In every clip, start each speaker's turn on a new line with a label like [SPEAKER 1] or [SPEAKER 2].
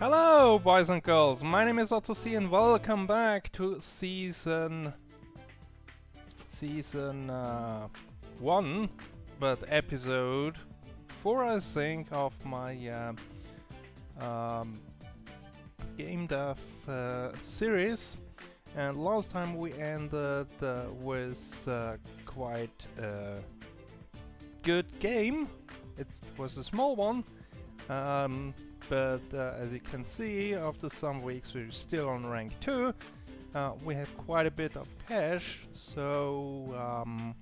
[SPEAKER 1] Hello, boys and girls. My name is Otto C, and welcome back to season season uh, one, but episode four, I think, of my uh, um, game dev uh, series. And last time we ended uh, with uh, quite a good game. It was a small one. Um, but uh, as you can see, after some weeks we're still on rank 2. Uh, we have quite a bit of cash, so um,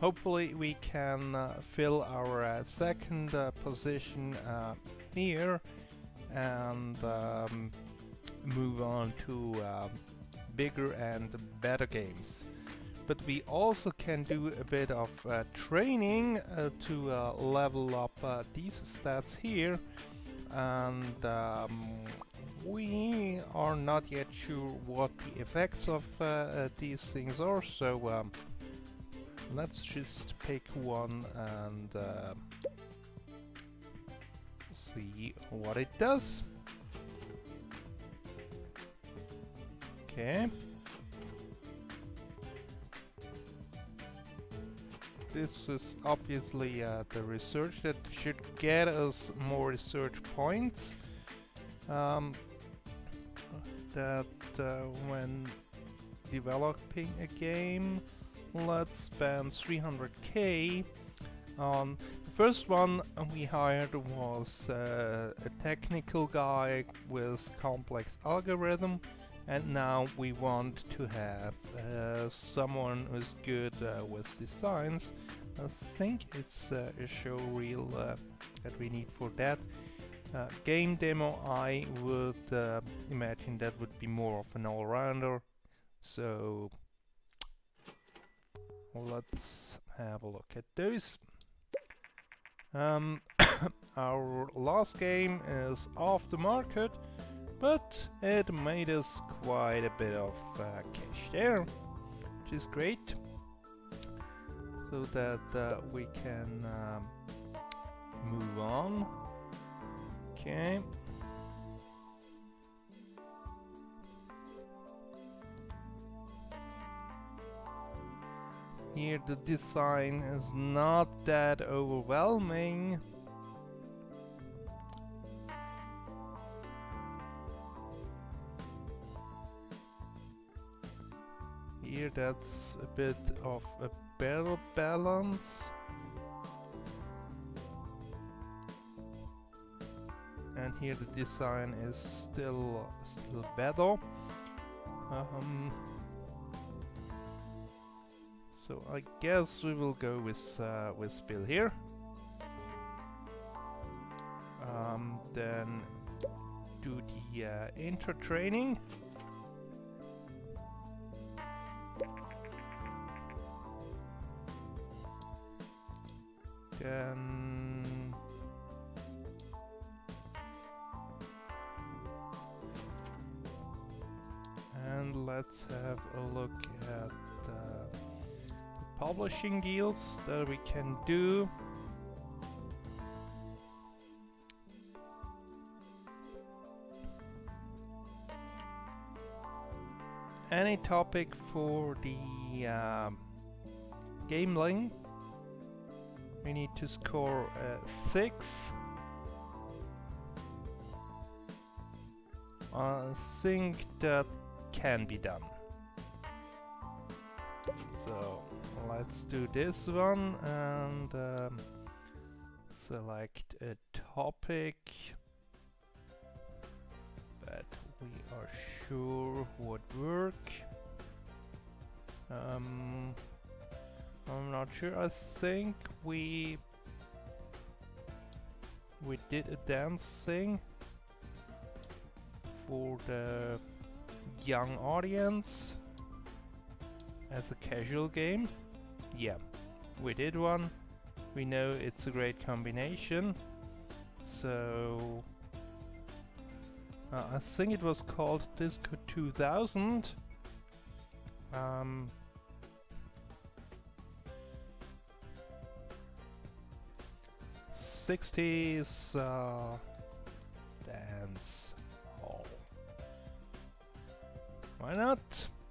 [SPEAKER 1] hopefully we can uh, fill our uh, second uh, position uh, here and um, move on to um, bigger and better games. But we also can do a bit of training to level up these stats here and um, we are not yet sure what the effects of uh, uh, these things are so um, let's just pick one and uh, see what it does. Okay this is obviously uh, the research that should get us more research points. Um, that uh, when developing a game, let's spend 300k on the first one we hired was uh, a technical guy with complex algorithm and now we want to have uh, someone who's good uh, with designs. I think it's uh, a show reel uh, that we need for that. Uh, game demo I would uh, imagine that would be more of an all-rounder. So let's have a look at those. Um, our last game is off the market but it made us quite a bit of uh, cash there, which is great, so that uh, we can um, move on. Okay. Here the design is not that overwhelming. That's a bit of a better balance. And here the design is still still better um, so I guess we will go with uh, with Bill here. Um, then do the uh, intro training and let's have a look at uh, the publishing deals that we can do. Any topic for the uh, Gameling we need to score uh, 6. I think that can be done. So let's do this one and um, select a topic that we are sure would work. Um, I'm not sure. I think we we did a dance thing for the young audience as a casual game. Yeah, we did one. We know it's a great combination. So uh, I think it was called Disco 2000. Um, 60s uh, dance hall. Why not?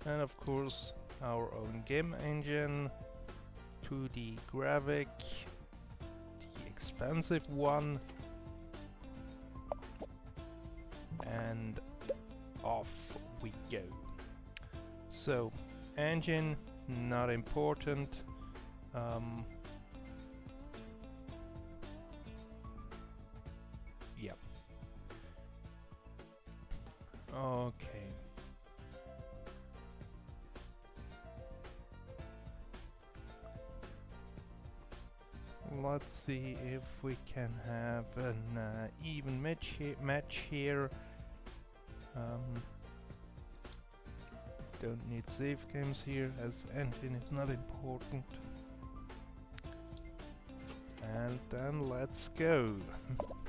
[SPEAKER 1] And of course our own game engine, 2D graphic, the expensive one, and off we go. So, engine, not important. Um, Okay. Let's see if we can have an uh, even match, he match here. Um, don't need save games here as engine is not important. And then let's go.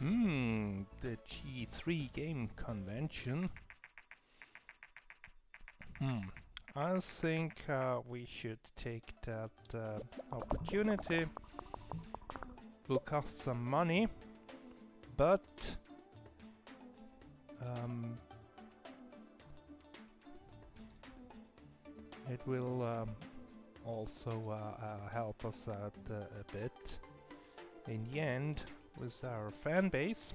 [SPEAKER 1] Hmm, the G3 game convention. Hmm, I think uh, we should take that uh, opportunity. Will cost some money, but um, it will um, also uh, uh help us out uh, a bit in the end with our fan base,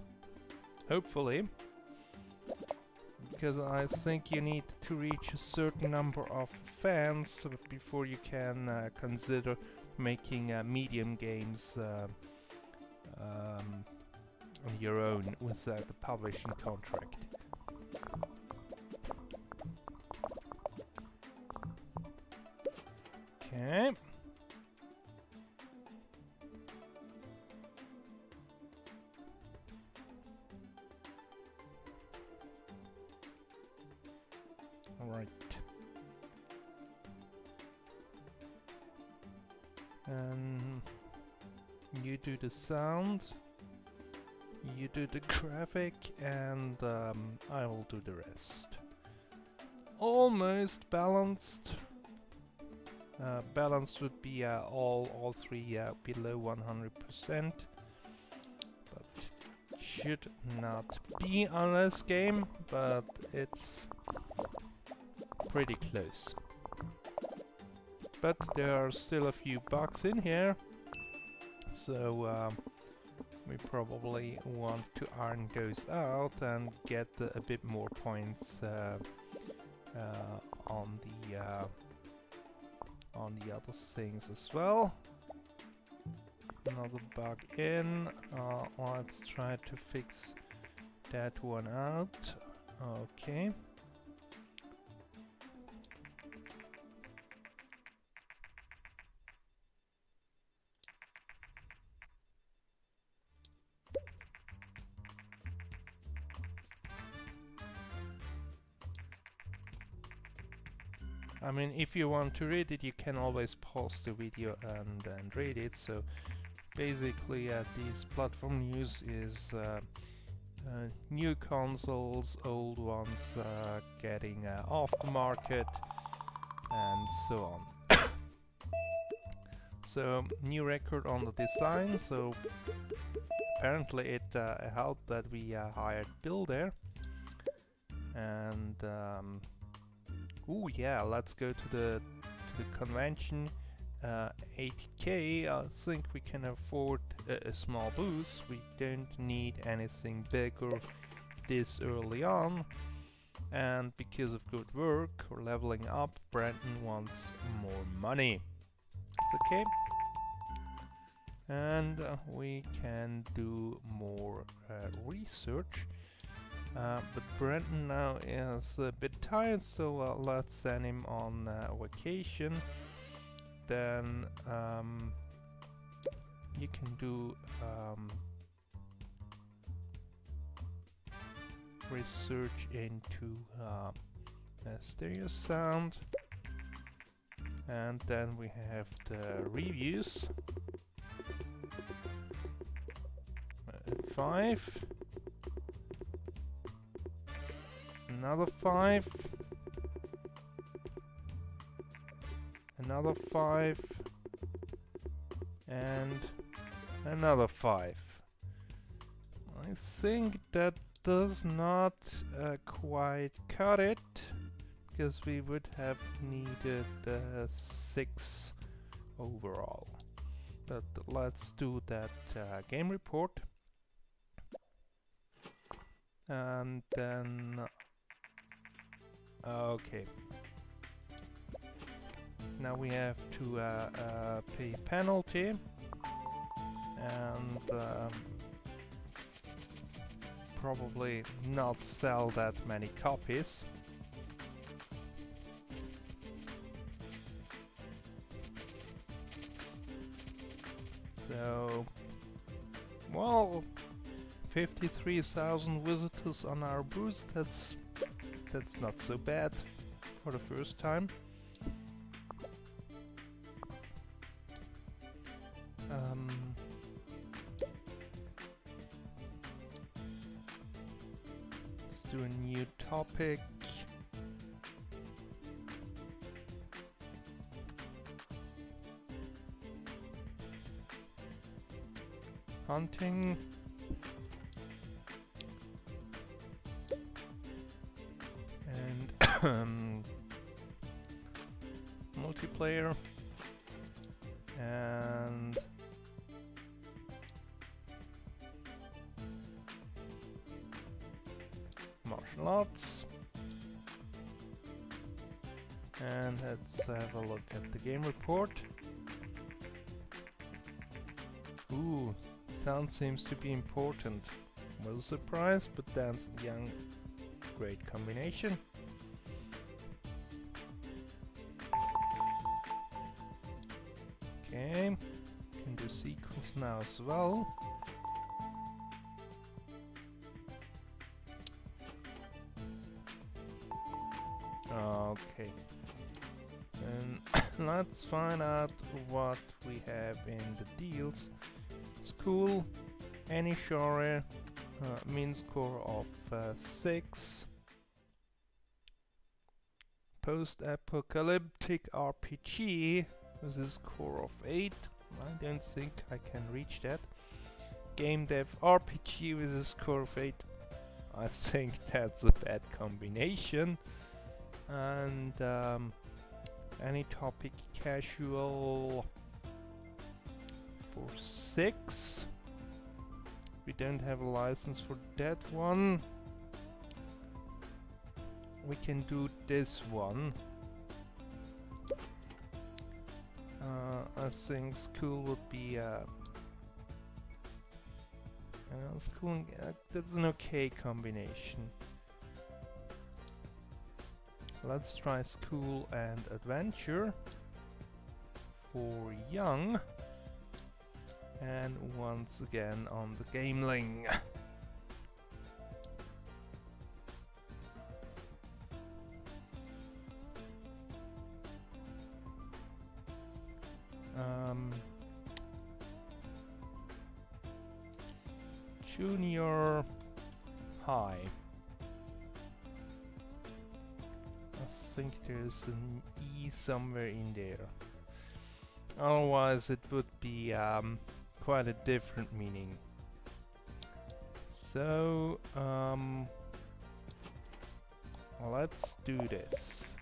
[SPEAKER 1] hopefully because I think you need to reach a certain number of fans before you can uh, consider making uh, medium games uh, um, on your own without a publishing contract. Okay. You do the sound, you do the graphic, and um, I will do the rest. Almost balanced. Uh, balanced would be uh, all all three uh, below 100%, but should not be on this game. But it's pretty close. But there are still a few bugs in here, so um, we probably want to iron those out and get a bit more points uh, uh, on the uh, on the other things as well. Another bug in. Uh, let's try to fix that one out. Okay. Mean, if you want to read it, you can always pause the video and, and read it. So basically, uh, this platform news is uh, uh, new consoles, old ones uh, getting uh, off the market, and so on. so new record on the design. So apparently, it uh, helped that we hired Bill there, and. Um, Oh yeah, let's go to the to the convention. Uh, 80k, I think we can afford a, a, small booth. We don't need anything bigger this early on. And because of good work or leveling up, Brandon wants more money. It's okay. And uh, we can do more uh, research. Uh, but Brenton now is a bit tired, so uh, let's send him on uh, vacation. Then um, you can do um, research into uh, stereo sound. And then we have the reviews. Uh, five. Another five. Another five. and another 5. I think that does not uh, quite cut it because we would have needed uh, 6 overall. But let's do that uh, game report and then okay. Now we have to uh, uh, pay penalty. And um, probably not sell that many copies. So well 53,000 visitors on our booth, that's that's not so bad for the first time. Um, let's do a new topic. Hunting. Sound seems to be important a surprise but Dance Young great combination. Okay, can do sequence now as well. Okay, and let's find out what we have in the deals. School, any genre, uh, mean score of uh, 6 post-apocalyptic RPG with a score of 8 I don't think I can reach that. Game dev RPG with a score of 8 I think that's a bad combination. And um, any topic casual 6 we don't have a license for that one. We can do this one. Uh, I think school would be uh, uh, school. Uh, that's an okay combination. Let's try school and adventure for young and once again on the Gameling. um, junior high. I think there's an E somewhere in there. Otherwise it would be um, quite a different meaning. So, um, let's do this.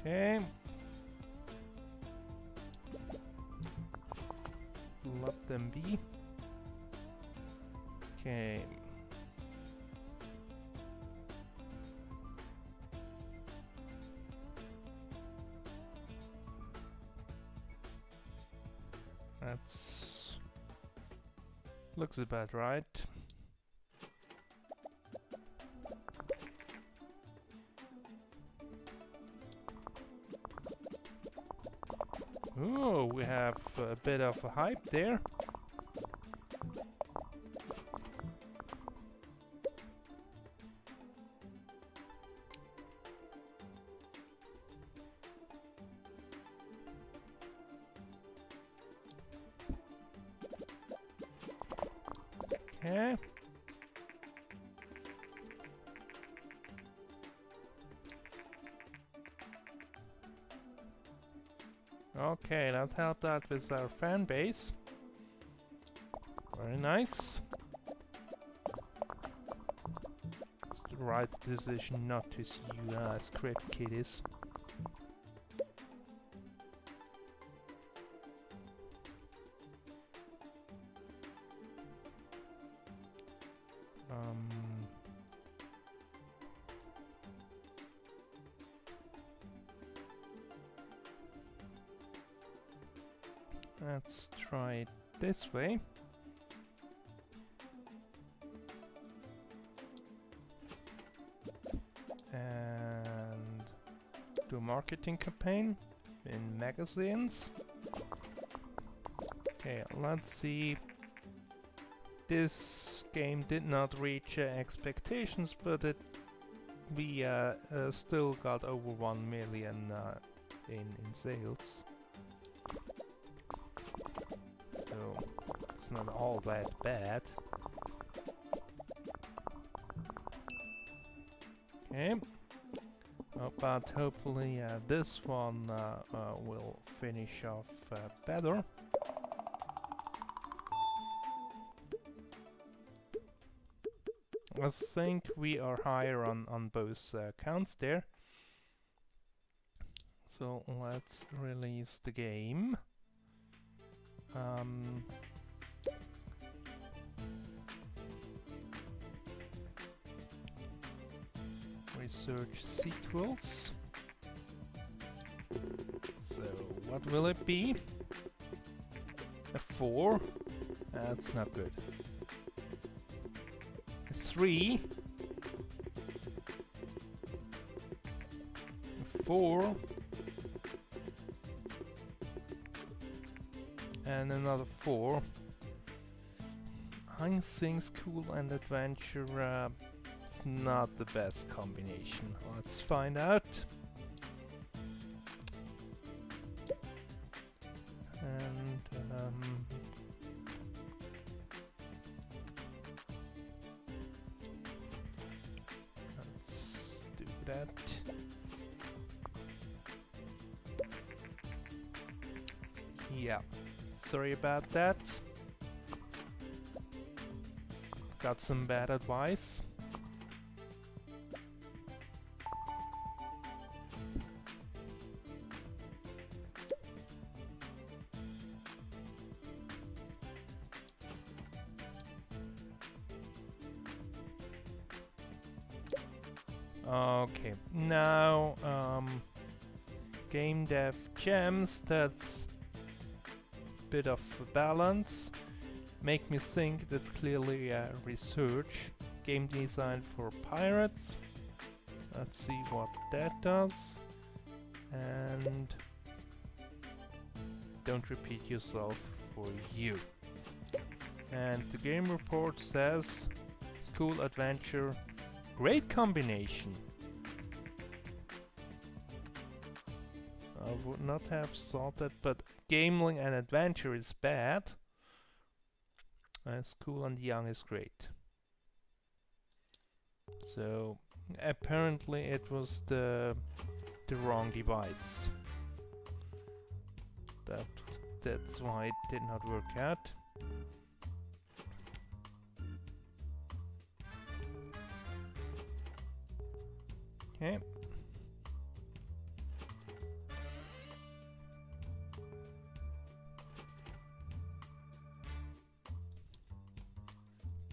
[SPEAKER 1] Okay. Let them be. Okay. Looks about right. Oh, we have a bit of a hype there. Eh? Okay, that helped out with our fan base. Very nice. It's the right decision not to see you as uh, script kiddies. Let's try it this way. And do marketing campaign in magazines. Okay, let's see. This game did not reach uh, expectations, but it we uh, uh, still got over 1 million uh, in, in sales. Not all that bad. Okay. Oh, but hopefully uh, this one uh, uh, will finish off uh, better. I think we are higher on, on both counts there. So let's release the game. Um, research sequels. So what will it be? A 4? That's not good. A 3? A 4? And another 4. I think School and Adventure uh, not the best combination. Let's find out. And um, let's do that. Yeah, sorry about that. Got some bad advice. Gems, that's bit of balance. Make me think that's clearly a research. Game design for pirates. Let's see what that does. And don't repeat yourself for you. And the game report says school adventure Great combination. I would not have thought that, but gaming and adventure is bad. And school and young is great. So apparently it was the the wrong device. That that's why it did not work out. Okay.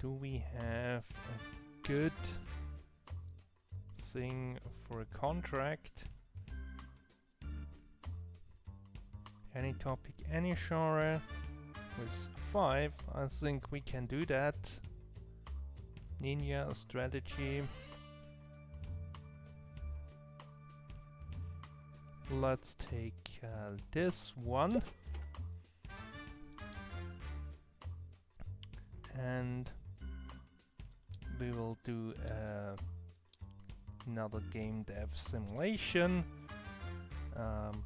[SPEAKER 1] Do we have a good thing for a contract? Any topic, any genre with 5, I think we can do that. Ninja strategy. let's take uh, this one and we will do uh, another game dev simulation um,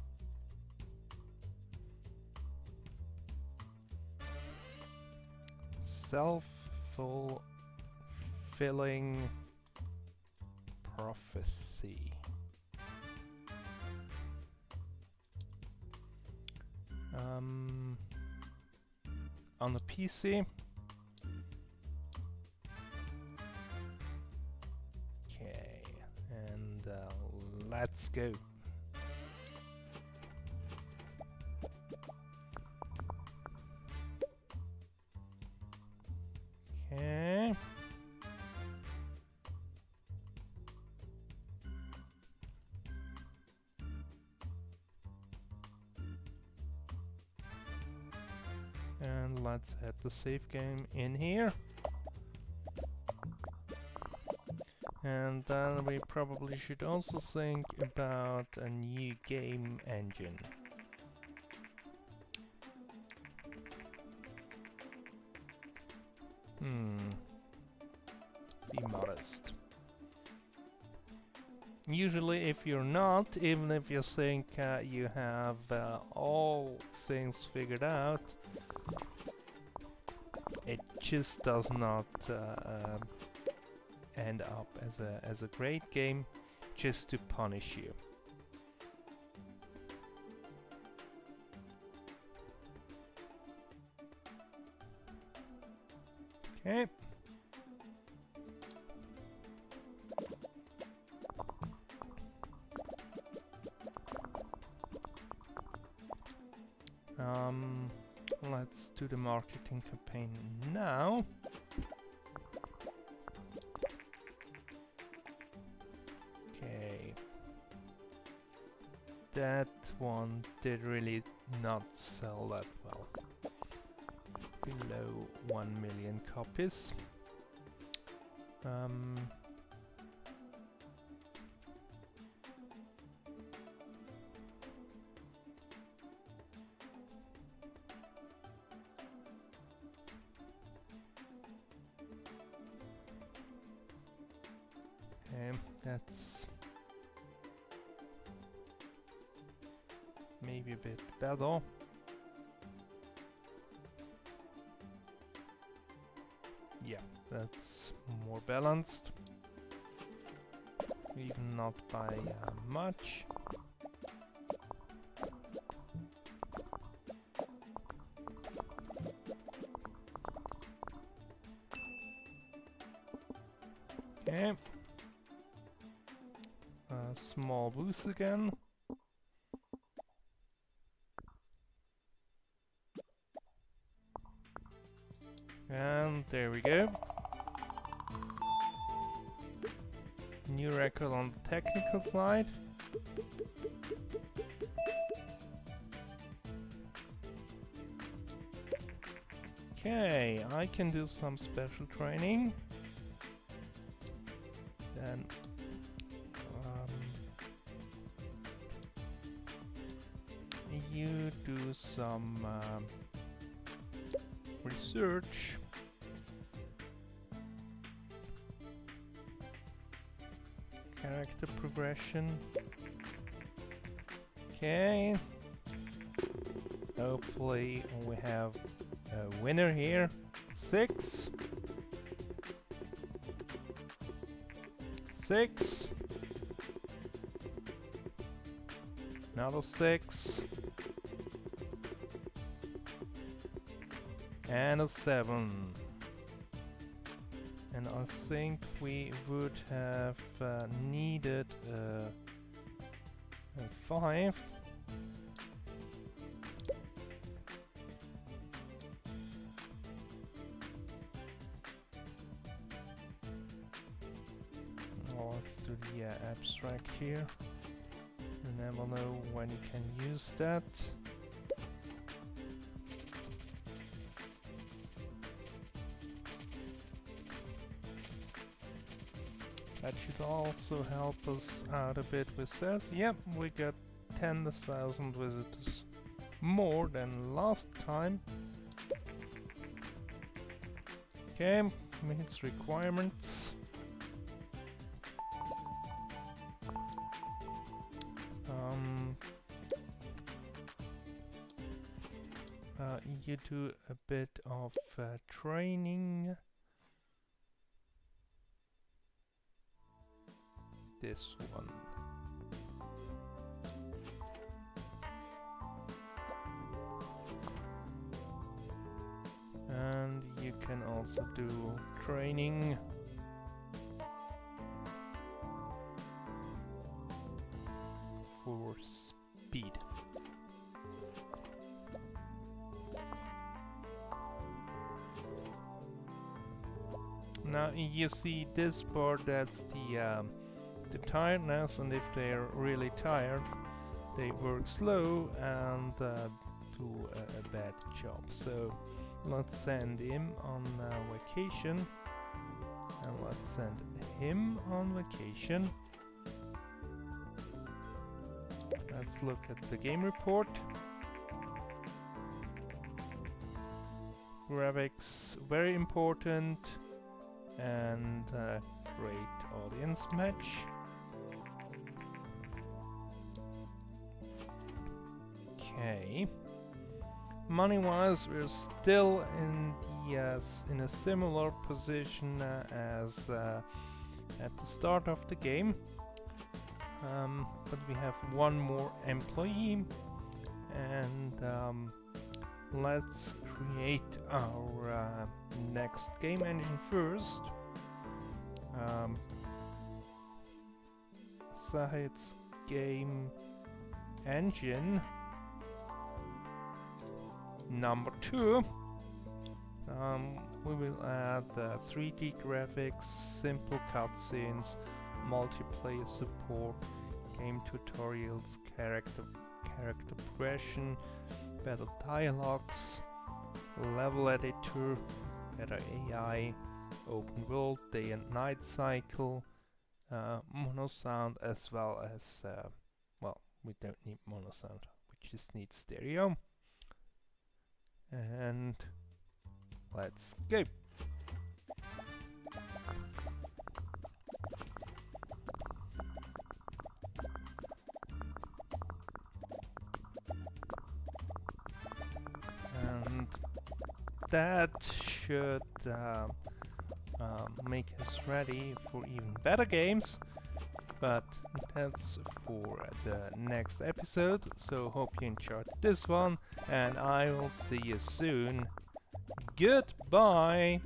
[SPEAKER 1] self-fulfilling prophecy Um, on the PC. Let's go. Okay. And let's add the save game in here. And then we probably should also think about a new game engine. Hmm. Be modest. Usually if you're not, even if you think uh, you have uh, all things figured out, it just does not uh, end up as a, as a great game just to punish you. Okay. Um, let's do the marketing campaign now. That one did really not sell that well below 1 million copies. Um, better. Yeah, that's more balanced. Even not by uh, much. Okay. A small boost again. We go. New record on the technical side. Okay, I can do some special training. Character progression. Okay. Hopefully we have a winner here. Six. Six. Another six. And a seven. I think we would have uh, needed uh, a five. Oh, let's do the uh, abstract here. You never know when you can use that. That should also help us out a bit with sales. Yep, we got 10,000 visitors more than last time. Okay, meets requirements. Um, uh, you do a bit of uh, training. this one. And you can also do training. For speed. Now you see this part, that's the um, the tiredness and if they're really tired they work slow and uh, do a, a, bad job. So let's send him on uh, vacation and let's send him on vacation. Let's look at the game report. Graphics very important and uh, great audience match. Okay. Money-wise, we're still in the uh, in a similar position uh, as uh, at the start of the game, um, but we have one more employee, and um, let's create our uh, next game engine first. Um, Sahid's game engine number two um, we will add uh, 3D graphics, simple cutscenes, multiplayer support, game tutorials, character character progression, better dialogues, level editor, better AI, open world, day and night cycle, uh, mono sound as well as, uh, well, we don't need mono sound, we just need stereo. And let's go. And that should uh, uh, make us ready for even better games but that's for the next episode so hope you enjoyed this one and I will see you soon. Goodbye